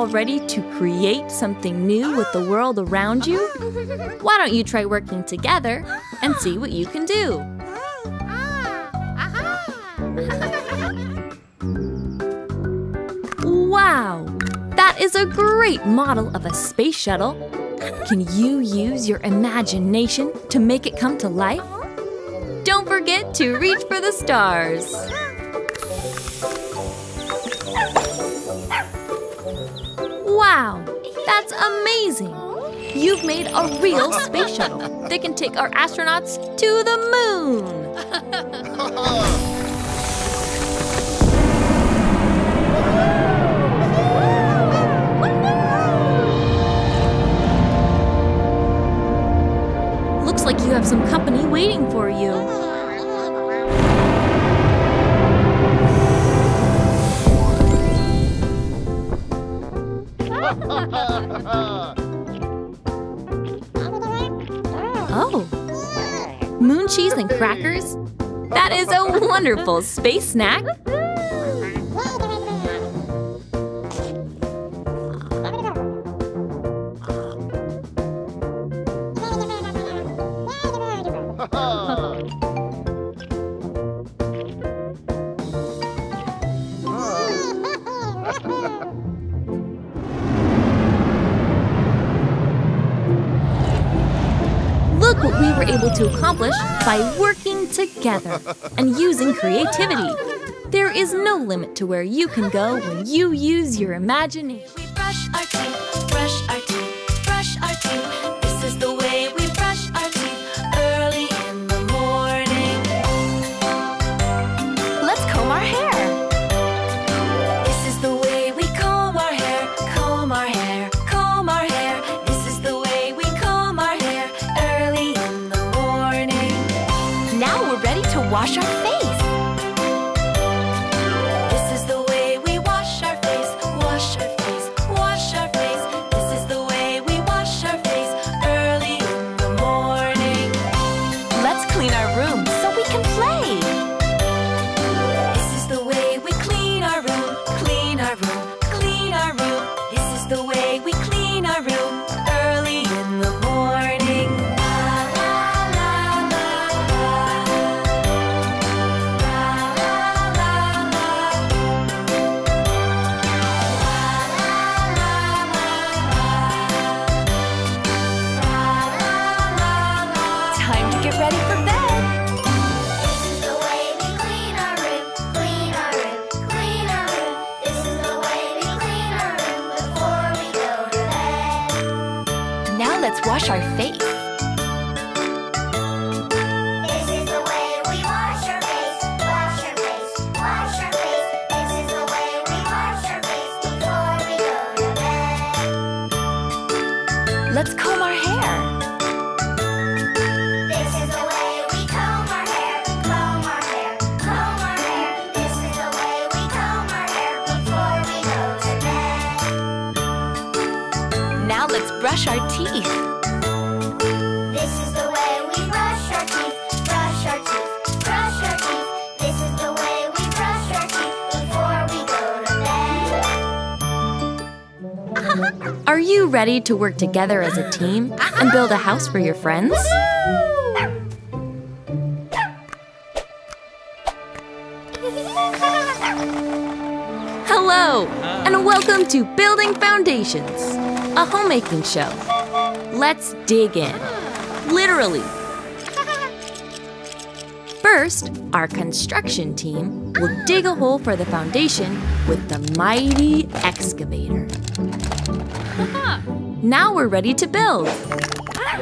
All ready to create something new with the world around you? Why don't you try working together and see what you can do? Wow! That is a great model of a space shuttle. Can you use your imagination to make it come to life? Don't forget to reach for the stars. Wow, that's amazing! You've made a real space shuttle that can take our astronauts to the moon! Looks like you have some company waiting for you. Oh, moon cheese and crackers? That is a wonderful space snack. Look what we were able to accomplish by working together and using creativity. There is no limit to where you can go when you use your imagination. Our face. Ready to work together as a team and build a house for your friends? Hello, and welcome to Building Foundations, a homemaking show. Let's dig in. Literally. First, our construction team will dig a hole for the foundation with the mighty excavator. Now we're ready to build. Ah,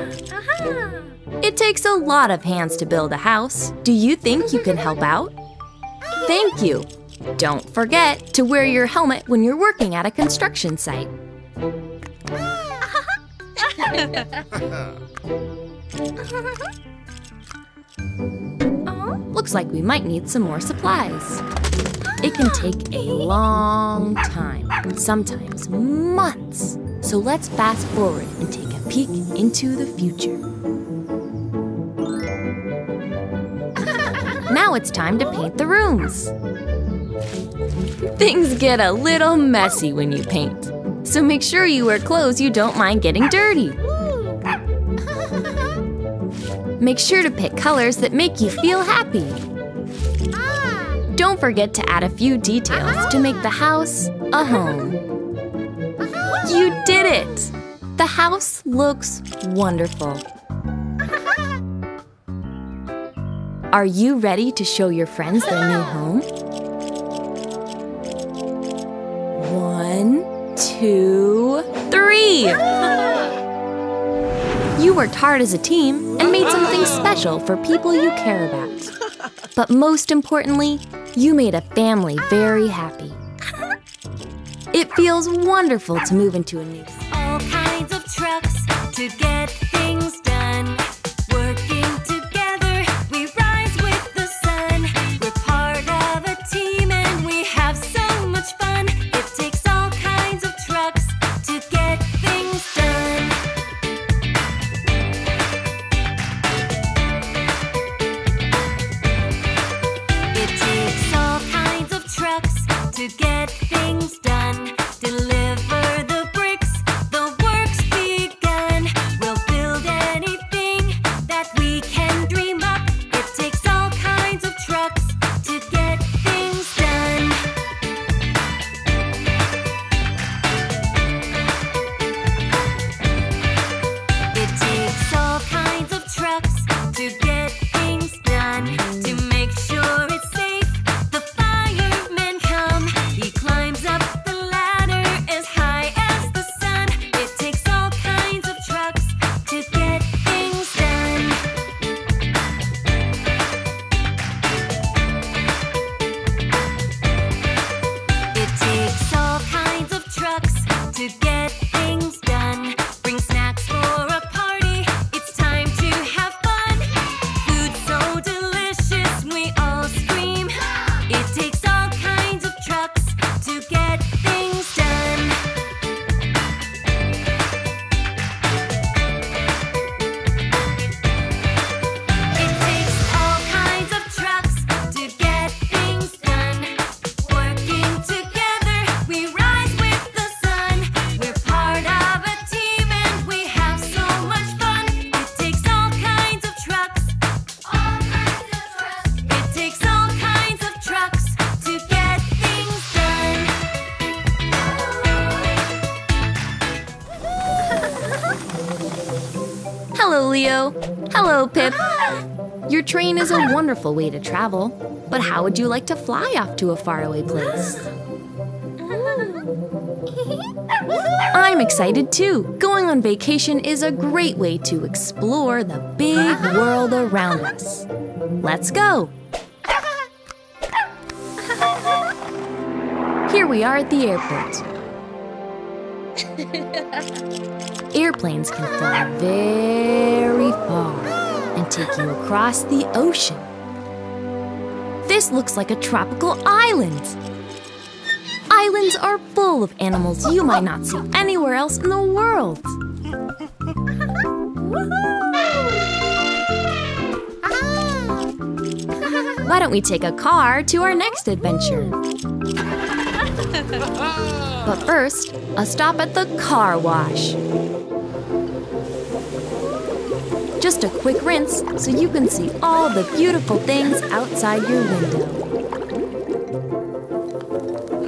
it takes a lot of hands to build a house. Do you think you can help out? Thank you. Don't forget to wear your helmet when you're working at a construction site. Ah. Looks like we might need some more supplies. It can take a long time, sometimes months. So let's fast forward and take a peek into the future. Now it's time to paint the rooms. Things get a little messy when you paint, so make sure you wear clothes you don't mind getting dirty. Make sure to pick colors that make you feel happy. Ah. Don't forget to add a few details to make the house a home. You did it! The house looks wonderful. Are you ready to show your friends their new home? One, two, three! You worked hard as a team and made something special for people you care about. But most importantly, you made a family very happy. It feels wonderful to move into a new all kinds of trucks to get Pip. Your train is a wonderful way to travel, but how would you like to fly off to a faraway place? I'm excited too. Going on vacation is a great way to explore the big world around us. Let's go. Here we are at the airport. Airplanes can fly very far and take you across the ocean. This looks like a tropical island. Islands are full of animals you might not see anywhere else in the world. Why don't we take a car to our next adventure? But first, a stop at the car wash. Just a quick rinse so you can see all the beautiful things outside your window.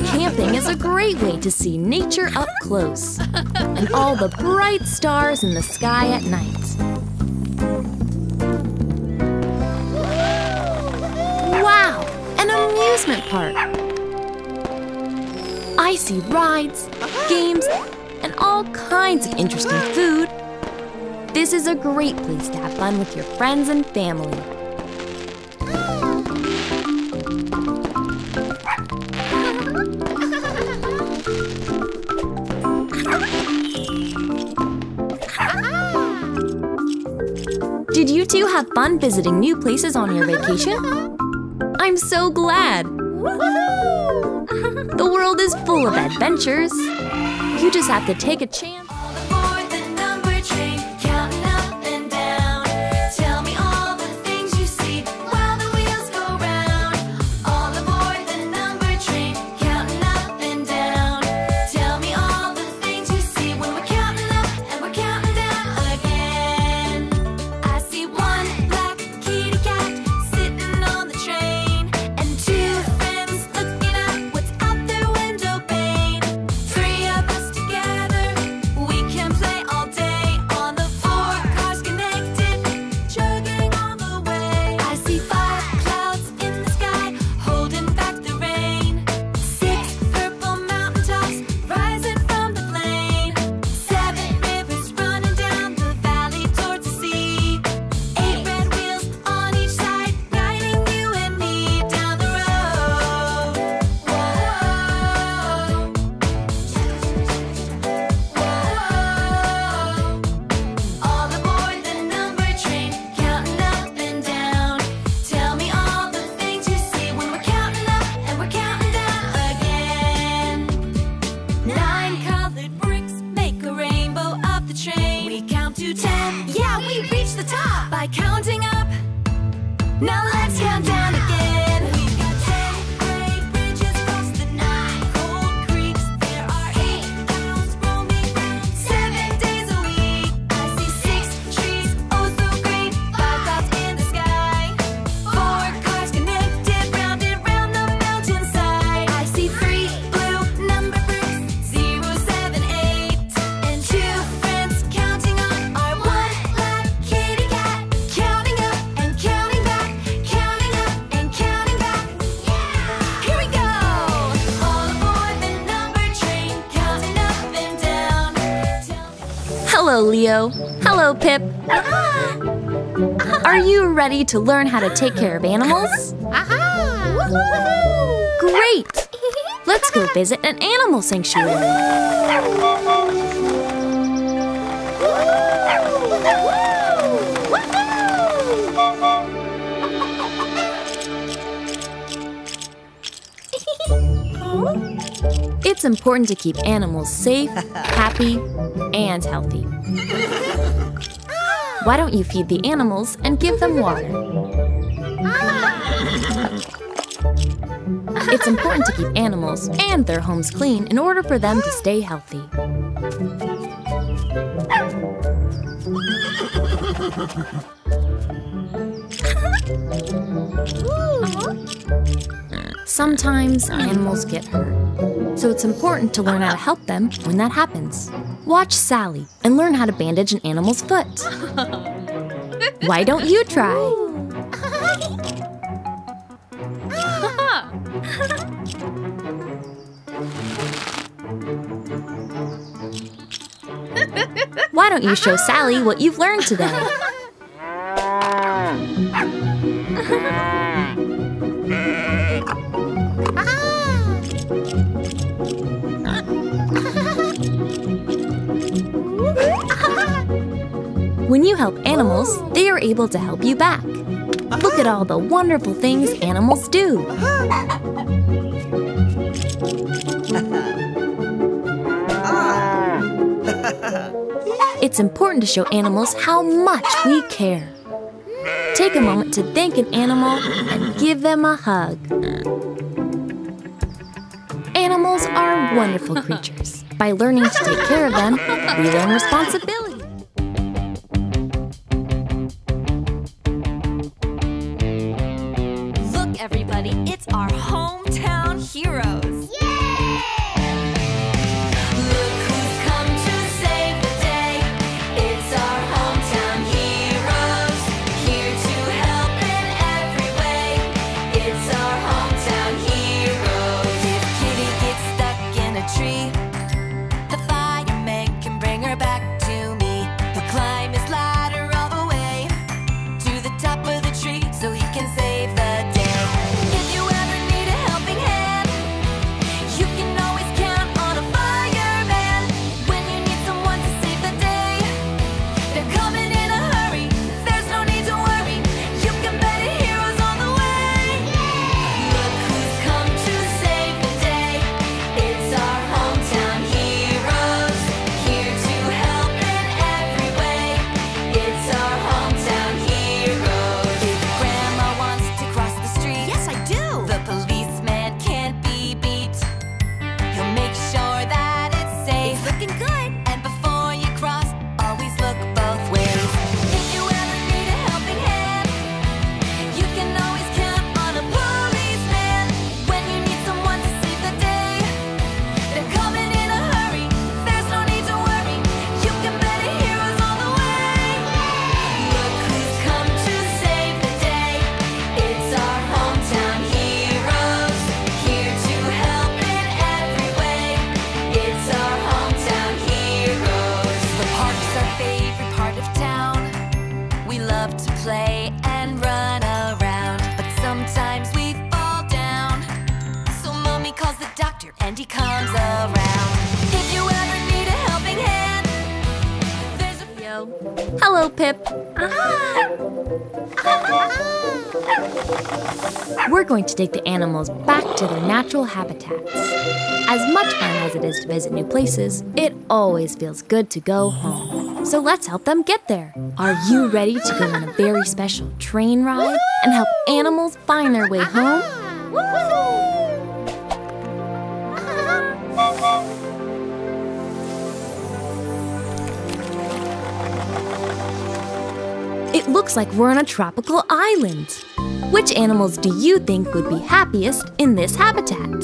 Camping is a great way to see nature up close and all the bright stars in the sky at night. Wow, an amusement park! I see rides, games, and all kinds of interesting food. This is a great place to have fun with your friends and family. Did you two have fun visiting new places on your vacation? I'm so glad! The world is full of adventures. You just have to take a chance. Pip. Are you ready to learn how to take care of animals? Great! Let's go visit an animal sanctuary. It's important to keep animals safe, happy, and healthy. Why don't you feed the animals and give them water? It's important to keep animals and their homes clean in order for them to stay healthy. Sometimes animals get hurt, so it's important to learn how to help them when that happens. Watch Sally and learn how to bandage an animal's foot. Why don't you try? Why don't you show Sally what you've learned today? Able to help you back. Look at all the wonderful things animals do. It's important to show animals how much we care. Take a moment to thank an animal and give them a hug. Animals are wonderful creatures. By learning to take care of them, we learn responsibility. To take the animals back to their natural habitats. As much fun as it is to visit new places, it always feels good to go home. So let's help them get there. Are you ready to go on a very special train ride and help animals find their way home? It looks like we're on a tropical island. Which animals do you think would be happiest in this habitat?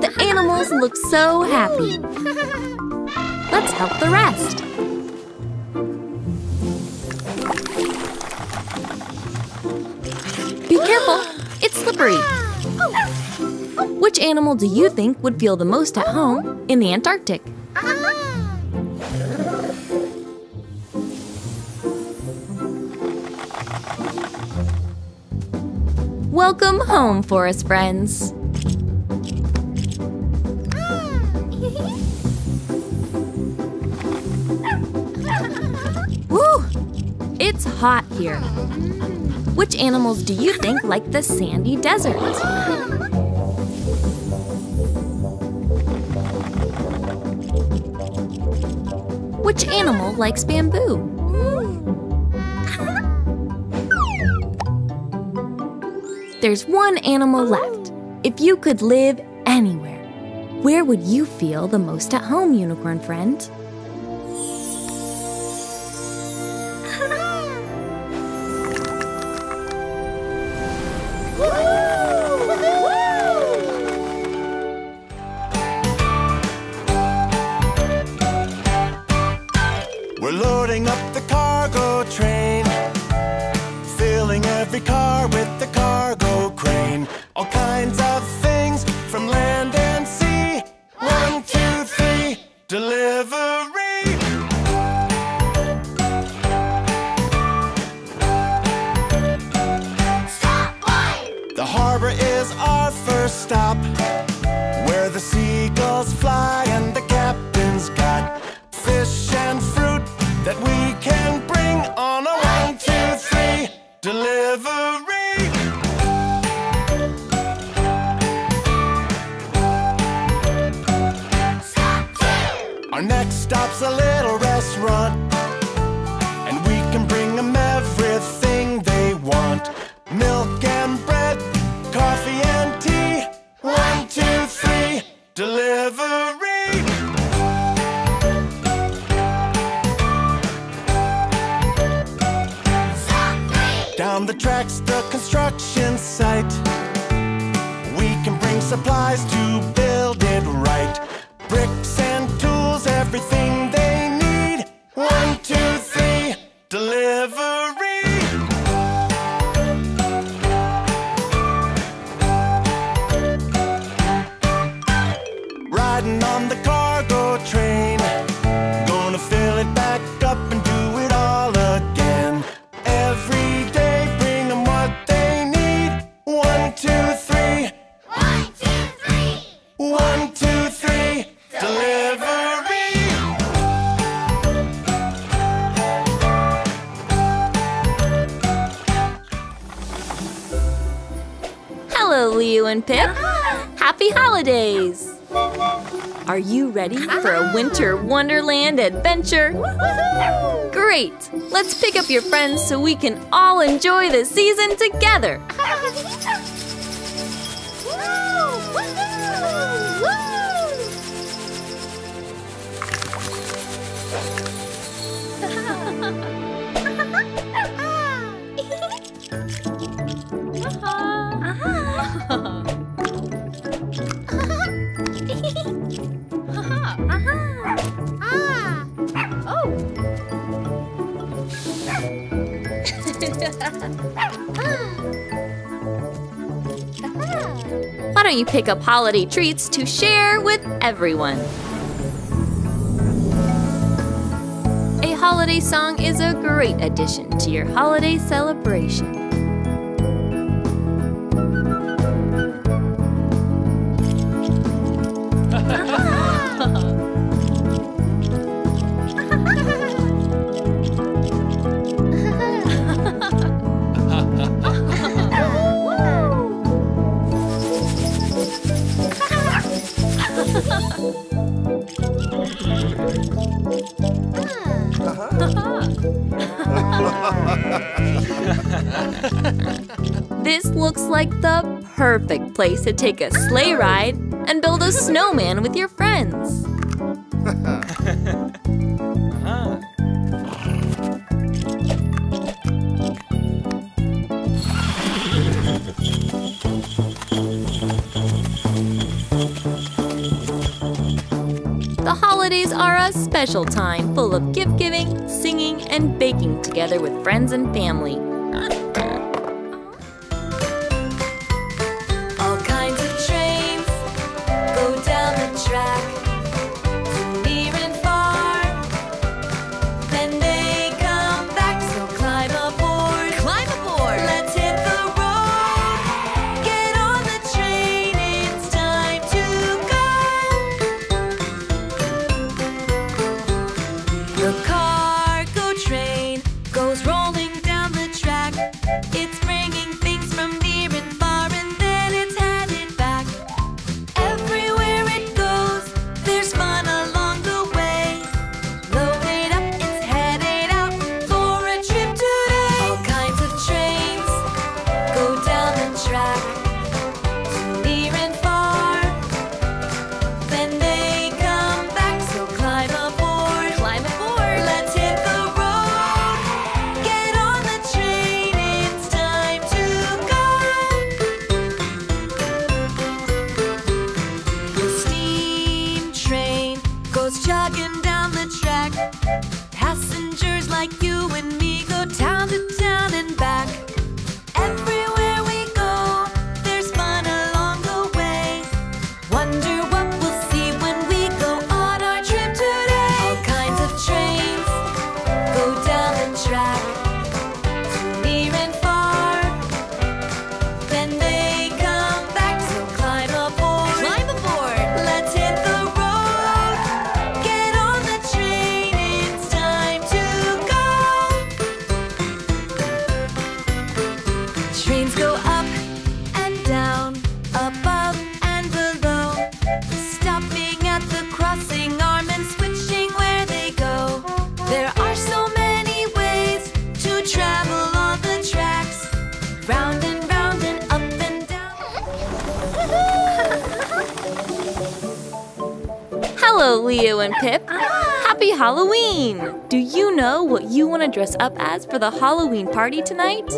The animals look so happy. Let's help the rest. Be careful, it's slippery. Which animal do you think would feel the most at home in the Antarctic? Welcome home, forest friends. Woo! It's hot here. Which animals do you think like the sandy desert? Which animal likes bamboo? There's one animal left. If you could live anywhere, where would you feel the most at home, unicorn friend? Stop's a little restaurant, and we can bring them everything they want milk and bread, coffee and tea. One, two, three, delivery. Down the tracks, the construction site. We can bring supplies to build it right. Everything Pip. Happy holidays! Are you ready for a winter wonderland adventure? Great! Let's pick up your friends so we can all enjoy the season together. Why don't you pick up holiday treats to share with everyone? A holiday song is a great addition to your holiday celebration. This looks like the perfect place to take a sleigh ride and build a snowman with your friends. Uh-huh. The holidays are a special time full of gift giving, singing, and baking together with friends and family. Happy Halloween! Do you know what you want to dress up as for the Halloween party tonight?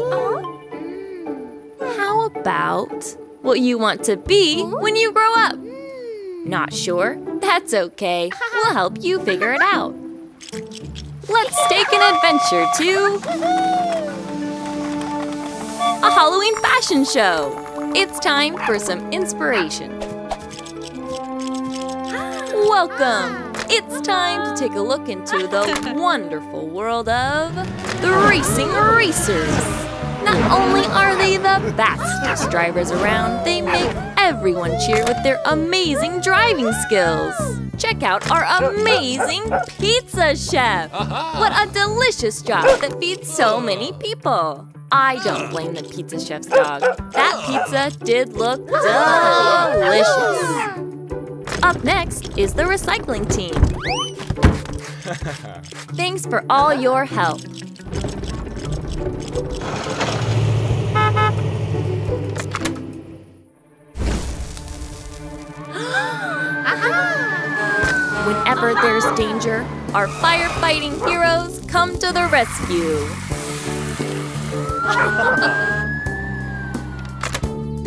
How about what you want to be when you grow up? Not sure? That's okay. We'll help you figure it out. Let's take an adventure to a Halloween fashion show. It's time for some inspiration. Welcome! It's time to take a look into the wonderful world of the Racing Racers. Not only are they the fastest drivers around, they make everyone cheer with their amazing driving skills. Check out our amazing pizza chef! What a delicious job that feeds so many people! I don't blame the pizza chef's dog. That pizza did look delicious. Up next is the recycling team. Thanks for all your help. Whenever there's danger, our firefighting heroes come to the rescue.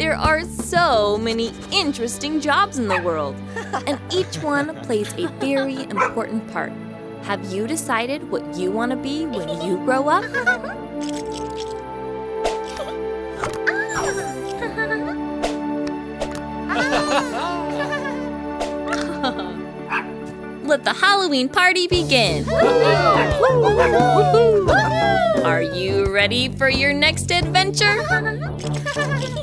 There are so many interesting jobs in the world, and each one plays a very important part. Have you decided what you want to be when you grow up? Let the Halloween party begin! Are you ready for your next adventure?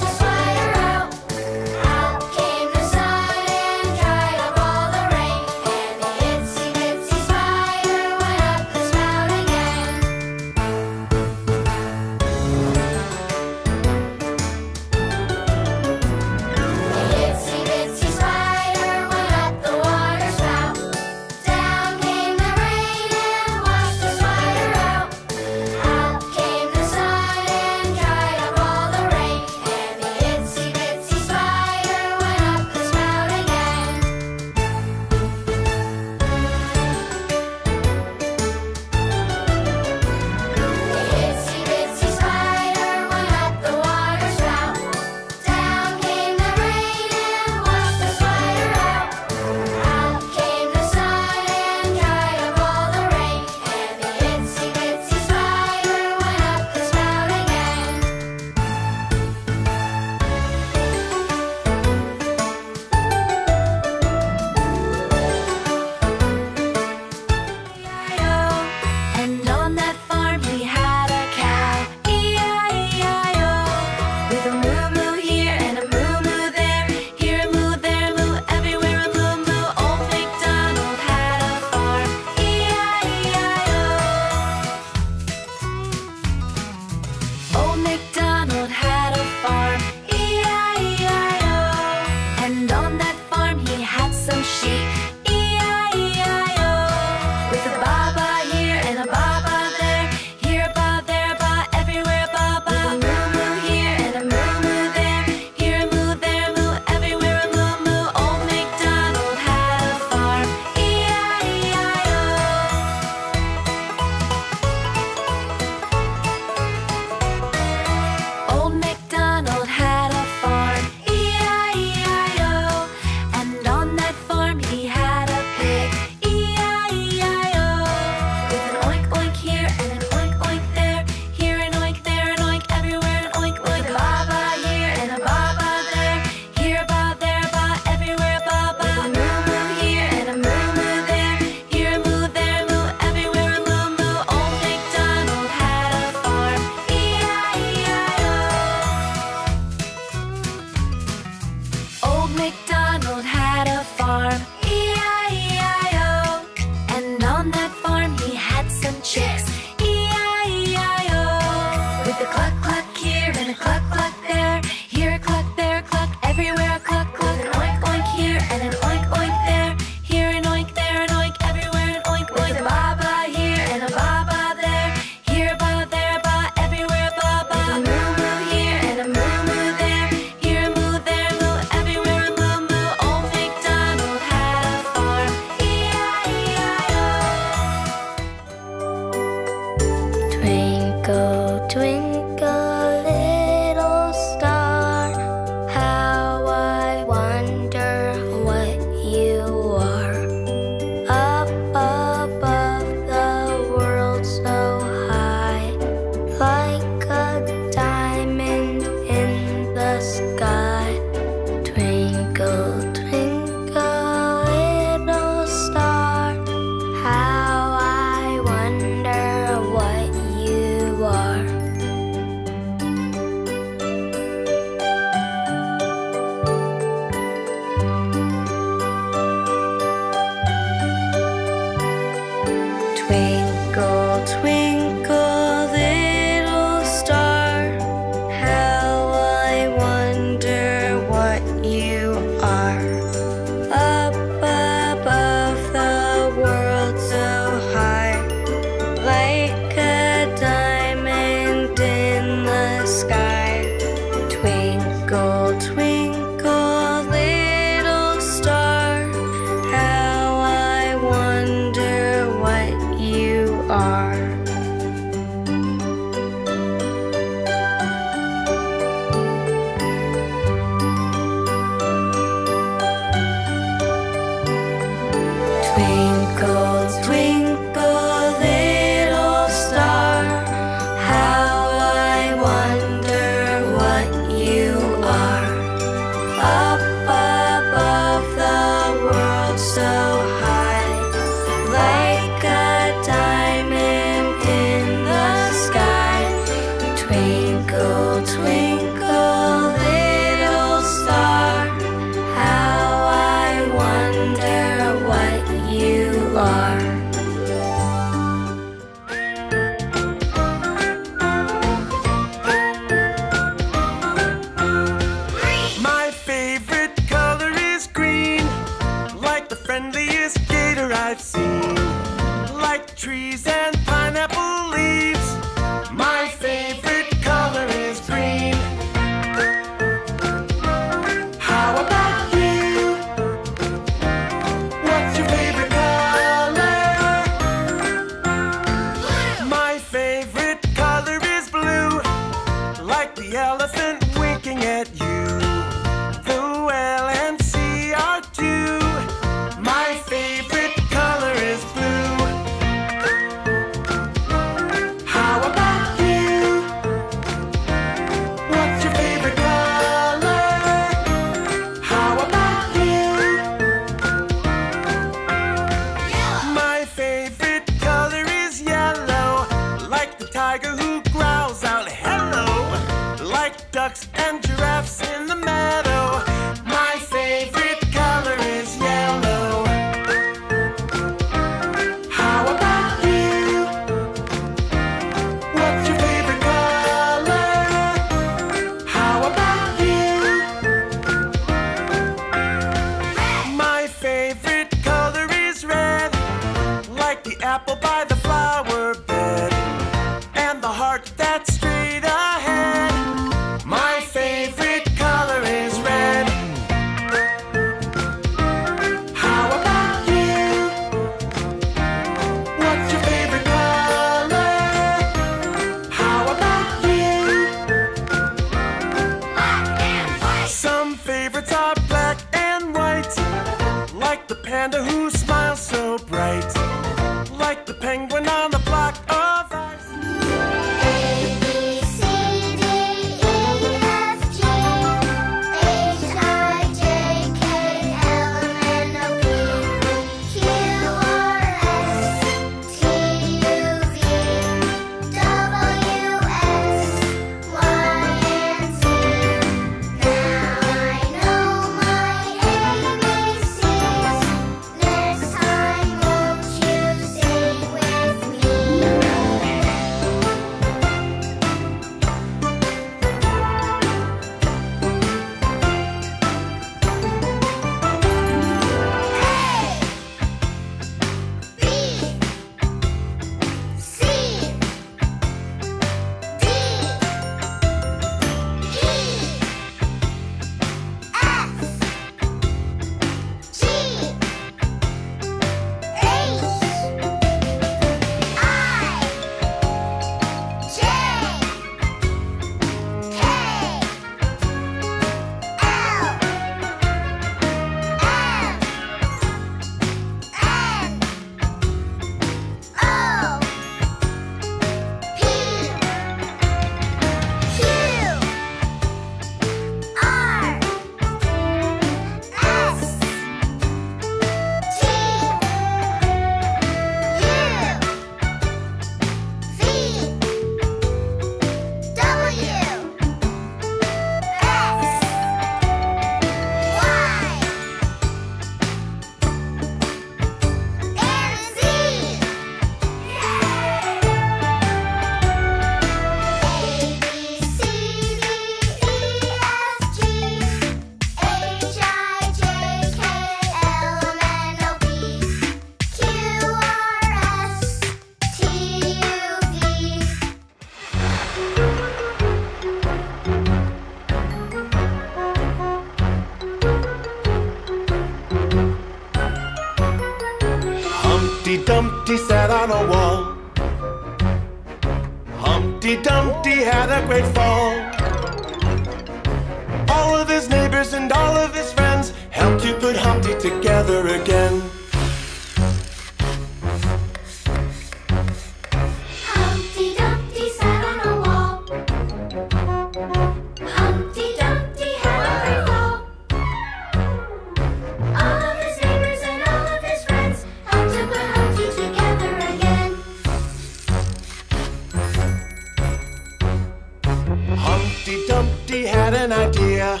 had an idea.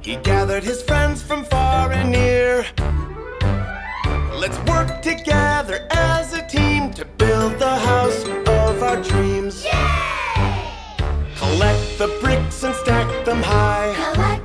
He gathered his friends from far and near. Let's work together as a team to build the house of our dreams. Collect the bricks and stack them high. Collect